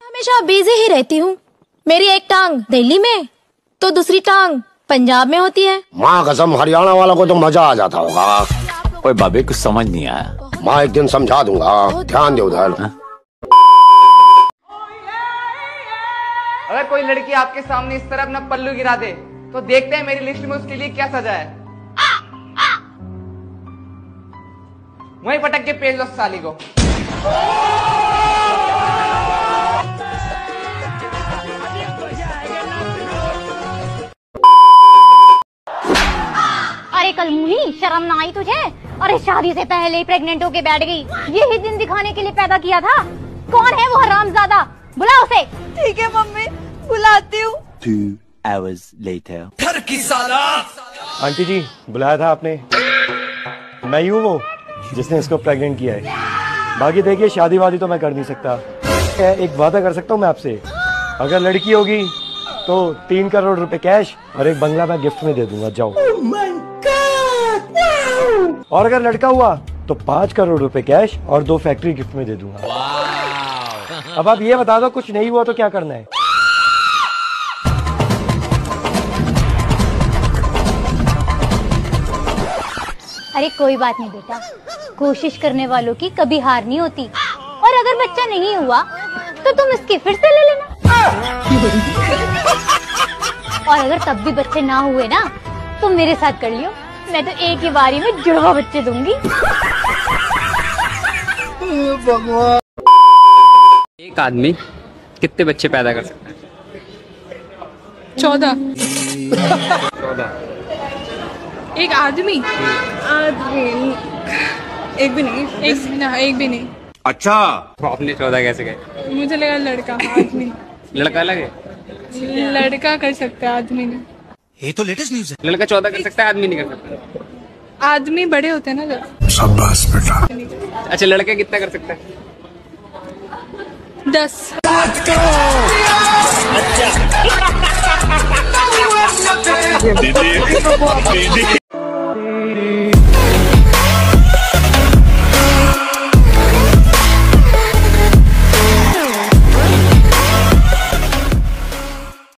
हमेशा बिज़ी ही रहती हूँ। मेरी एक टांग दिल्ली में तो दूसरी टांग पंजाब में होती है। माँ कसम हरियाणा वाला को तो मज़ा आ जाता होगा। कोई बाबे कुछ समझ नहीं आया। माँ एक दिन समझा दूँगा। ध्यान दे उधर। अगर कोई लड़की आपके सामने इस तरह अपना पल्लू गिरा दे तो देखते हैं मेरी लिस्ट में उसके लिए क्या सजा है। वहीं पटक के पेज लो साली को। अरे कल मुही शर्म ना आई तुझे? अरे शादी से पहले ही प्रेग्नेंट होके बैठ गई। यही दिन दिखाने के लिए पैदा किया था। कौन है वो हरामजादा? बुला उसे। ठीक है मम्मी। बुलाती हूँ। Hours later. आंटी जी बुलाया था आपने। मैं ही हूँ वो। जिसने इसको प्रेग्नेंट किया है। बाकी देखिए शादी वादी तो मैं कर नहीं सकता। मैं एक वादा कर सकता हूँ मैं आपसे। अगर लड़की होगी तो तीन करोड़ रुपए कैश और एक बंगला मैं गिफ्ट में दे दूँगा। जाओ। और अगर लड़का हुआ तो पाँच करोड़ रुपए कैश और दो फैक्ट्री गिफ्ट में दे दूँगा। अब आप ये बता दो कुछ नहीं हुआ तो क्या करना है? अरे कोई बात नहीं बेटा। कोशिश करने वालों की कभी हार नहीं होती। और अगर बच्चा नहीं हुआ तो तुम इसकी फिर से ले लेना। और अगर तब भी बच्चे ना हुए ना तो मेरे साथ कर लियो। मैं तो एक ही बारी में जुड़वा बच्चे दूँगी। एक आदमी कितने बच्चे पैदा कर सकता है? चौदह। चौदह। एक आदमी। आदमी। एक भी नहीं। एक ना एक भी नहीं। तो आपने चौदह कैसे गए? मुझे लगा लड़का आदमी। लड़का अलग है? लड़का कर सकता है आदमी नहीं। लड़का चौदह कर सकता है आदमी नहीं कर सकता? आदमी बड़े होते हैं ना जब अच्छा लड़का कितना कर सकता है? दस।